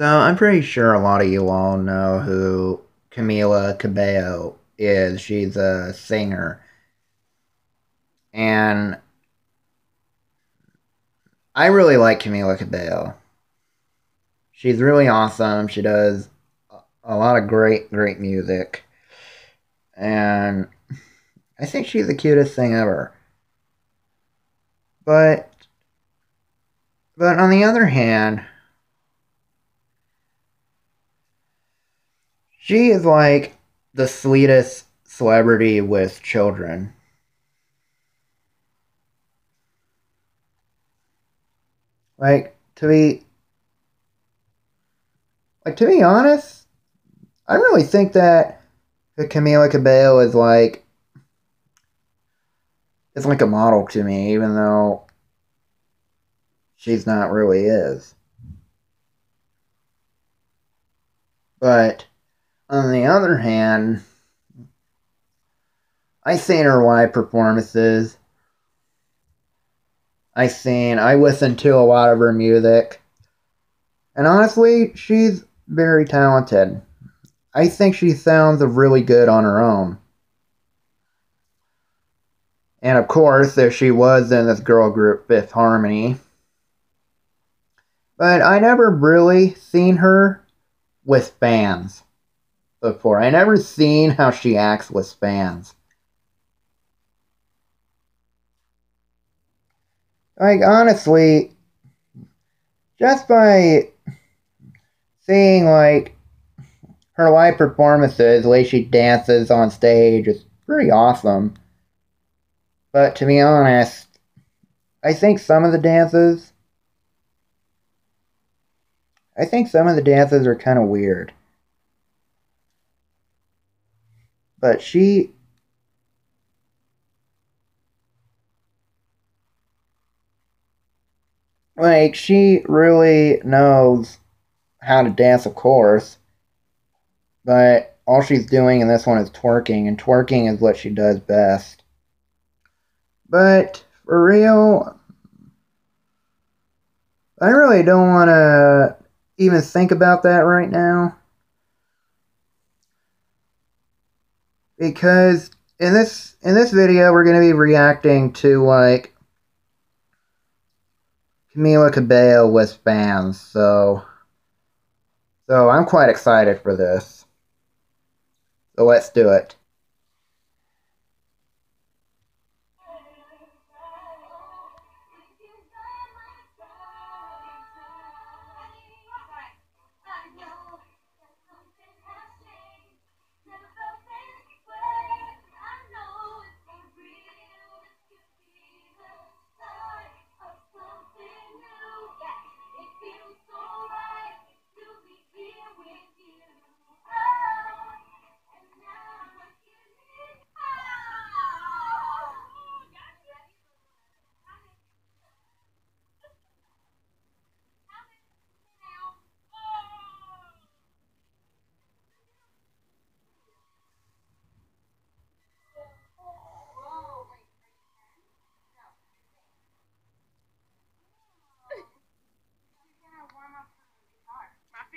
So I'm pretty sure a lot of you all know who Camila Cabello is. She's a singer. And I really like Camila Cabello. She's really awesome. She does a lot of great, great music. And I think she's the cutest thing ever. But but on the other hand, she is like the sweetest celebrity with children. Like to be like to be honest, I really think that Camila Cabello is like is like a model to me, even though she's not really is. But on the other hand, I've seen her live performances. I've seen, I listen to a lot of her music. And honestly, she's very talented. I think she sounds really good on her own. And of course, there she was in this girl group, Fifth Harmony. But I never really seen her with fans before. I never seen how she acts with fans. Like, honestly, just by seeing, like, her live performances, the way she dances on stage is pretty awesome. But to be honest, I think some of the dances, I think some of the dances are kind of weird. But she like she really knows how to dance of course but all she's doing in this one is twerking and twerking is what she does best. But for real i really don't want to even think about that right now because in this in this video we're going to be reacting to like Camila Cabello with fans so so I'm quite excited for this. So let's do it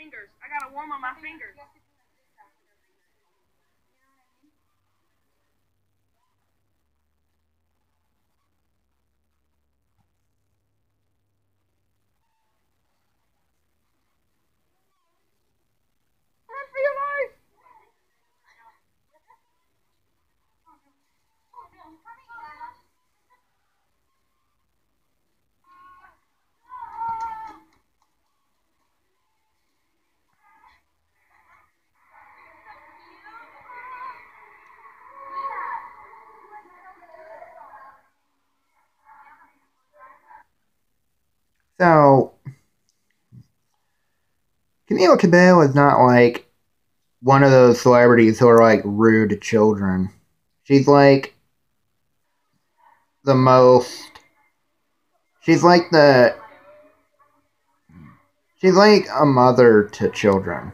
fingers. I gotta warm up my fingers. So, Camila Cabello is not like one of those celebrities who are like rude to children. She's like the most. She's like the. She's like a mother to children.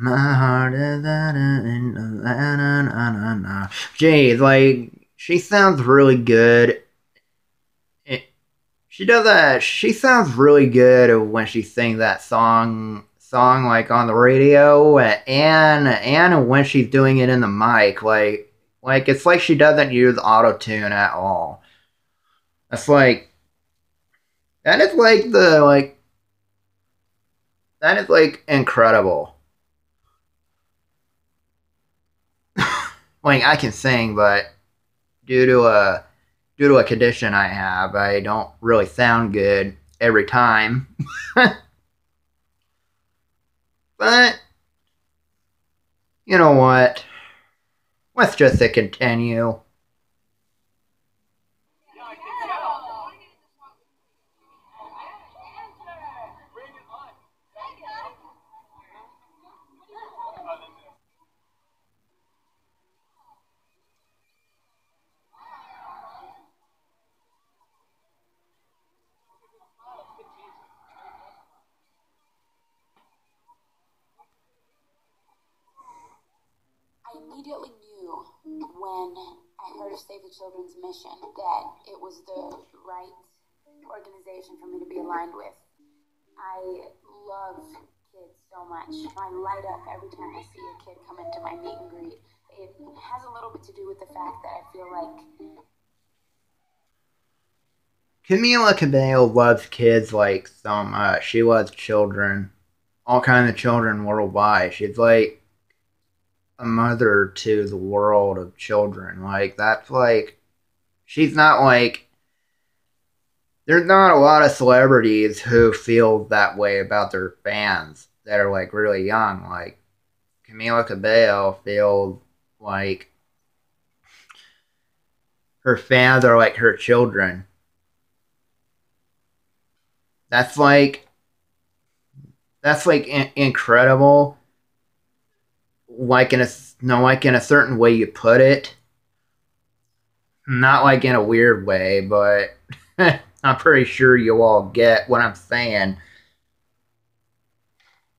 My heart is Jeez, like she sounds really good. Eh, she does that. She sounds really good when she sings that song, song like on the radio, and and when she's doing it in the mic, like like it's like she doesn't use auto tune at all. That's like that is like the like that is like incredible. Like I can sing, but due to a due to a condition I have, I don't really sound good every time. but you know what? Let's just continue. Immediately knew when I heard of Save the Children's mission that it was the right organization for me to be aligned with. I love kids so much. I light up every time I see a kid come into my meet and greet. It has a little bit to do with the fact that I feel like Camila Cabello loves kids like so much. She loves children, all kinds of children worldwide. She's like a mother to the world of children. Like that's like she's not like there's not a lot of celebrities who feel that way about their fans that are like really young. Like Camila Cabello feels like her fans are like her children. That's like that's like in- incredible like in a no like in a certain way you put it. Not like in a weird way but i'm pretty sure you all get what i'm saying.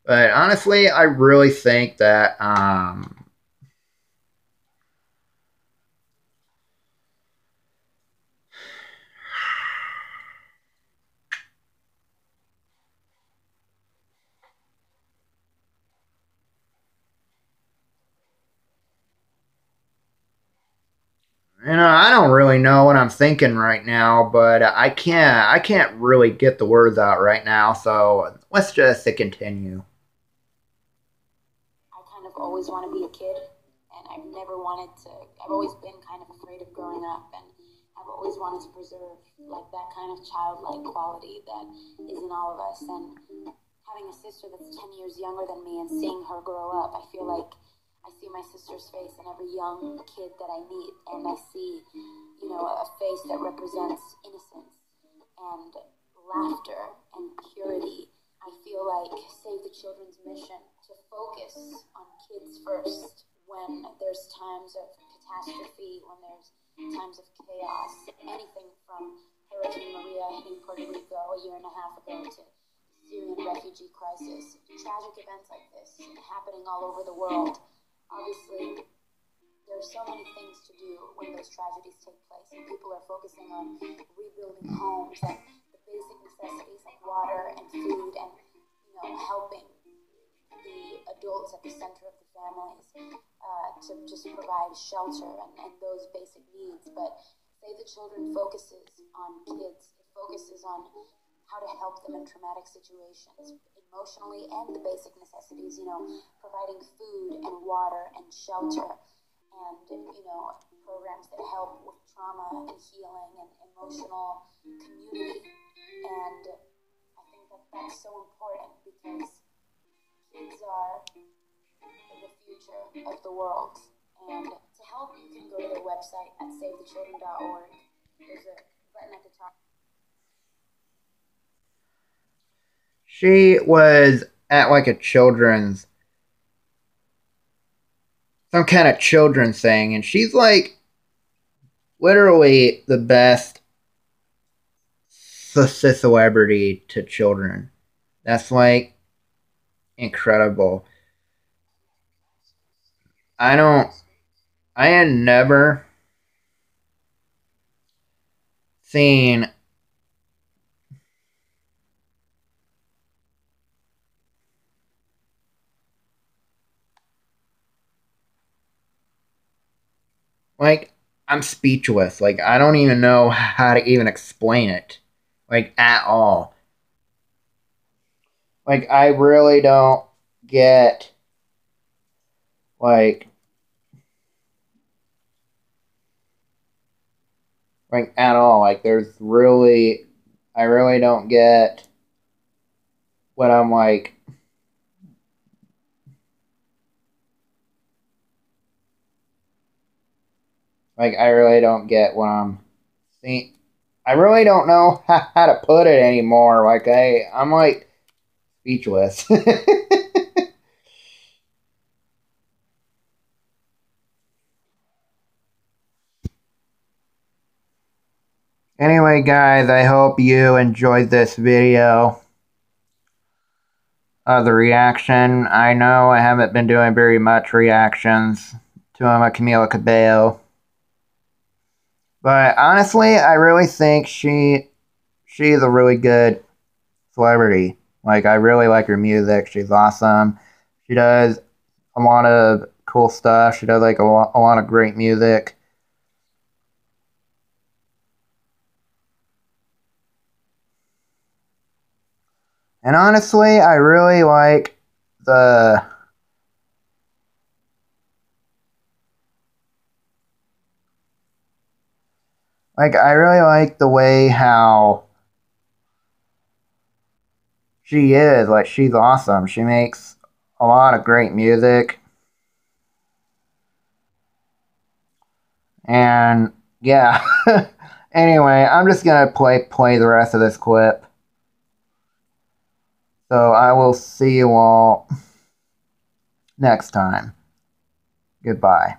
But honestly i really think that um you know, I don't really know what I'm thinking right now, but I can't I can't really get the words out right now, so let's just continue. I kind of always want to be a kid, and I've never wanted to. I've always been kind of afraid of growing up, and I've always wanted to preserve like that kind of childlike quality that is in all of us. And having a sister that's ten years younger than me and seeing her grow up, I feel like I see my sister's face in every young kid that I meet, and I see, you know, a face that represents innocence and laughter and purity. I feel like Save the Children's mission to focus on kids first when there's times of catastrophe, when there's times of chaos, anything from Hurricane Maria hitting Puerto Rico a year and a half ago to Syrian refugee crisis, tragic events like this happening all over the world obviously there are so many things to do when those tragedies take place and people are focusing on rebuilding homes and the basic necessities like water and food and you know helping the adults at the center of the families uh, to just provide shelter and, and those basic needs. But Save the Children focuses on kids it focuses on how to help them in traumatic situations emotionally and the basic necessities, you know, providing food and water and shelter and, you know, programs that help with trauma and healing and emotional community. And I think that that's so important because kids are the future of the world. And to help, you can go to their website at savethechildren.org. There's a button at the top. She was at like a children's some kind of children's thing and she's like literally the best celebrity to children. That's like incredible. I don't I had never seen like I'm speechless. Like I don't even know how to even explain it. Like at all. Like I really don't get like like at all. Like there's really I really don't get what I'm like like I really don't get what I'm seeing. I really don't know how to put it anymore. Like I I'm like speechless. Anyway, guys, I hope you enjoyed this video of the reaction. I know I haven't been doing very much reactions to Emma Camila Cabello. But honestly, I really think she she's a really good celebrity. Like I really like her music. She's awesome. She does a lot of cool stuff. She does like a lot, a lot of great music. And honestly, I really like the like I really like the way how she is. Like she's awesome. She makes a lot of great music. And yeah. anyway, I'm just gonna play play the rest of this clip. So I will see you all next time. Goodbye.